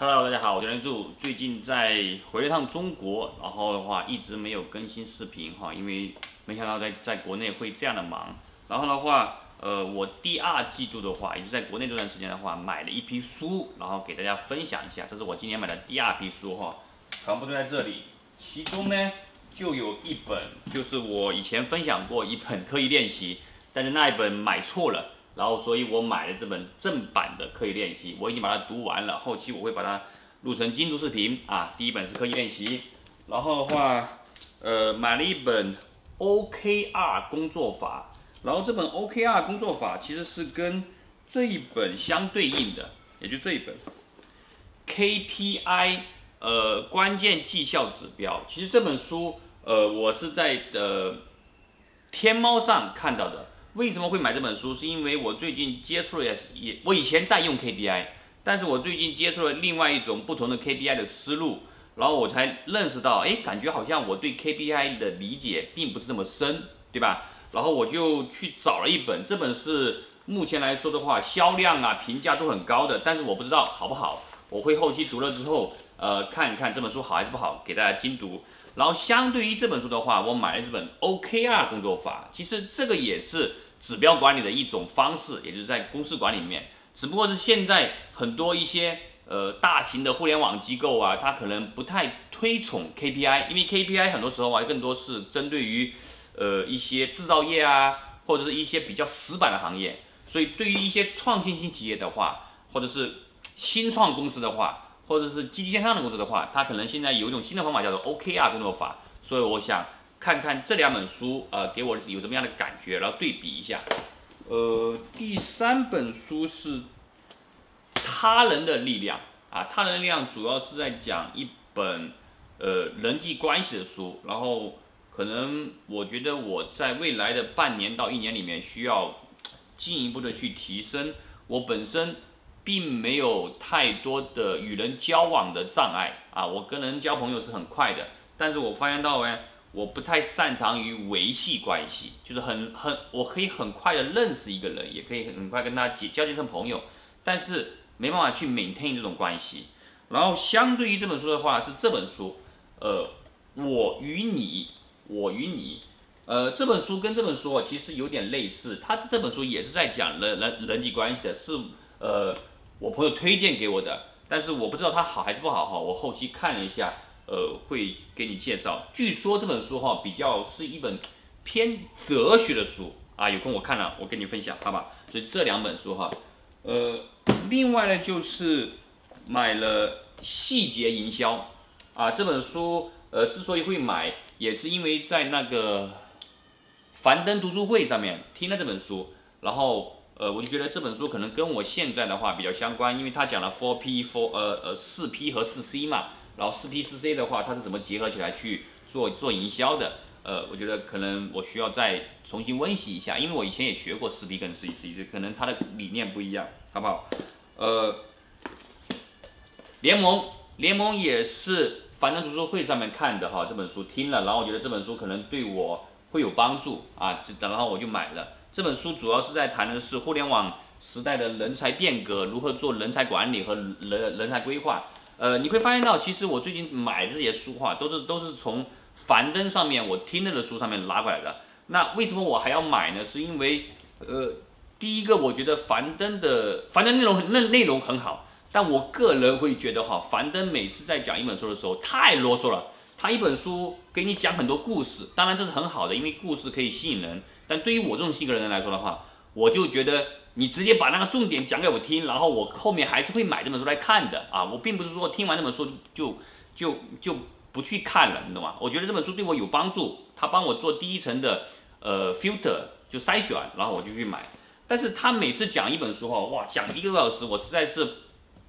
Hello，大家好，我是梁柱。最近在回了趟中国，然后的话一直没有更新视频哈，因为没想到在在国内会这样的忙。然后的话，呃，我第二季度的话，也就在国内这段时间的话，买了一批书，然后给大家分享一下。这是我今年买的第二批书哈，全部都在这里。其中呢，就有一本，就是我以前分享过一本刻意练习，但是那一本买错了。然后，所以我买了这本正版的刻意练习，我已经把它读完了。后期我会把它录成精读视频啊。第一本是刻意练习，然后的话，呃，买了一本 OKR 工作法。然后这本 OKR 工作法其实是跟这一本相对应的，也就这一本 KPI 呃关键绩效指标。其实这本书呃我是在呃天猫上看到的。为什么会买这本书？是因为我最近接触了也也，我以前在用 KPI，但是我最近接触了另外一种不同的 KPI 的思路，然后我才认识到，哎，感觉好像我对 KPI 的理解并不是这么深，对吧？然后我就去找了一本，这本是目前来说的话，销量啊评价都很高的，但是我不知道好不好，我会后期读了之后，呃，看一看这本书好还是不好，给大家精读。然后相对于这本书的话，我买了这本 OKR 工作法，其实这个也是指标管理的一种方式，也就是在公司管理里面，只不过是现在很多一些呃大型的互联网机构啊，它可能不太推崇 KPI，因为 KPI 很多时候啊更多是针对于呃一些制造业啊，或者是一些比较死板的行业，所以对于一些创新型企业的话，或者是新创公司的话。或者是积极向上的公司的话，它可能现在有一种新的方法叫做 OKR 工作法，所以我想看看这两本书，呃，给我有什么样的感觉，然后对比一下。呃，第三本书是他人的力量啊，他人的力量主要是在讲一本呃人际关系的书，然后可能我觉得我在未来的半年到一年里面需要进一步的去提升我本身。并没有太多的与人交往的障碍啊，我跟人交朋友是很快的，但是我发现到呢，我不太擅长于维系关系，就是很很，我可以很快的认识一个人，也可以很快跟他结交结成朋友，但是没办法去 maintain 这种关系。然后相对于这本书的话，是这本书，呃，我与你，我与你，呃，这本书跟这本书其实有点类似，它这本书也是在讲人人人际关系的，是呃。我朋友推荐给我的，但是我不知道它好还是不好哈。我后期看了一下，呃，会给你介绍。据说这本书哈比较是一本偏哲学的书啊，有空我看了，我跟你分享，好吧？所以这两本书哈，呃，另外呢就是买了细节营销啊，这本书呃之所以会买，也是因为在那个樊登读书会上面听了这本书，然后。呃，我就觉得这本书可能跟我现在的话比较相关，因为他讲了 Four P Four 呃呃四 P 和四 C 嘛，然后四 P 四 C 的话，它是怎么结合起来去做做营销的？呃，我觉得可能我需要再重新温习一下，因为我以前也学过四 P 跟四 C，这可能它的理念不一样，好不好？呃，联盟联盟也是樊登读书会上面看的哈，这本书听了，然后我觉得这本书可能对我会有帮助啊，然后我就买了。这本书主要是在谈的是互联网时代的人才变革，如何做人才管理和人人才规划。呃，你会发现到，其实我最近买的这些书哈，都是都是从樊登上面我听了的书上面拿过来的。那为什么我还要买呢？是因为，呃，第一个我觉得樊登的樊登内容内内容很好，但我个人会觉得哈，樊登每次在讲一本书的时候太啰嗦了。他一本书给你讲很多故事，当然这是很好的，因为故事可以吸引人。但对于我这种性格的人来说的话，我就觉得你直接把那个重点讲给我听，然后我后面还是会买这本书来看的啊！我并不是说听完这本书就就就不去看了，你懂吗？我觉得这本书对我有帮助，他帮我做第一层的呃 filter 就筛选，然后我就去买。但是他每次讲一本书哈，哇，讲一个多小时，我实在是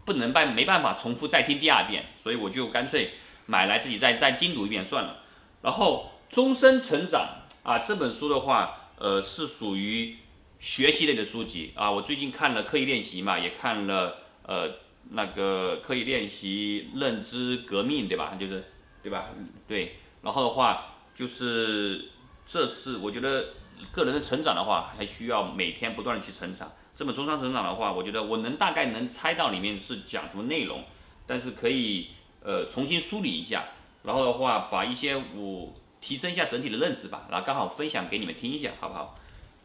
不能办没办法重复再听第二遍，所以我就干脆买来自己再再精读一遍算了。然后终身成长啊，这本书的话。呃，是属于学习类的书籍啊。我最近看了刻意练习嘛，也看了呃那个刻意练习认知革命，对吧？就是，对吧？对。然后的话，就是这是我觉得个人的成长的话，还需要每天不断的去成长。这本终身成长的话，我觉得我能大概能猜到里面是讲什么内容。但是可以呃重新梳理一下，然后的话把一些我提升一下整体的认识吧，然后刚好分享给你们听一下，好不好？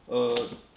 呃，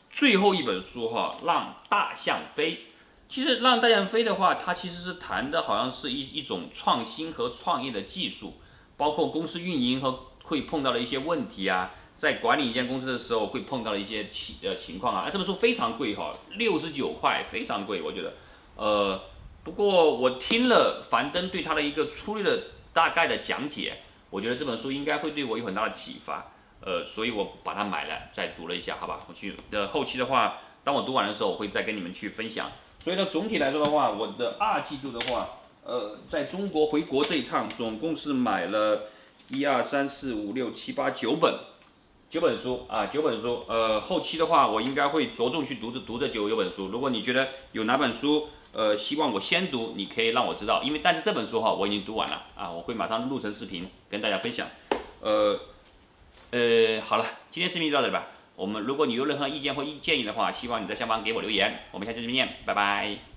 最后一本书哈，让大象飞。其实让大象飞的话，它其实是谈的好像是一一种创新和创业的技术，包括公司运营和会碰到的一些问题啊，在管理一间公司的时候会碰到的一些情呃情况啊。这本书非常贵哈，六十九块，非常贵，我觉得。呃，不过我听了樊登对他的一个粗略的大概的讲解，我觉得这本书应该会对我有很大的启发。呃，所以我把它买了，再读了一下，好吧？我去的后期的话，当我读完的时候，我会再跟你们去分享。所以呢，总体来说的话，我的二季度的话，呃，在中国回国这一趟，总共是买了一二三四五六七八九本，九本书啊，九本书。呃，后期的话，我应该会着重去读这读这九九本书。如果你觉得有哪本书，呃，希望我先读，你可以让我知道，因为但是这本书哈，我已经读完了啊，我会马上录成视频跟大家分享。呃，呃，好了，今天视频就到这里吧。我们如果你有任何意见或意建议的话，希望你在下方给我留言。我们下期视频见，拜拜。